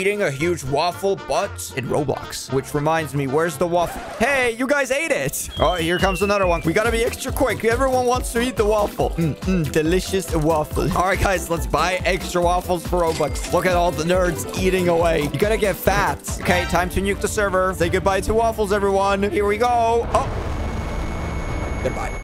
eating a huge waffle, but in Roblox. Which reminds me, where's the waffle? Hey, you guys ate it. Oh, here comes another one. We gotta be extra quick. Everyone wants to eat the waffle. Mm, mm, delicious waffle. All right, guys, let's buy extra waffles for Robux. Look at all the nerds eating away. You gotta get fat. Okay, time to nuke the server. Say goodbye to waffles, everyone. Here we go. Oh. Goodbye.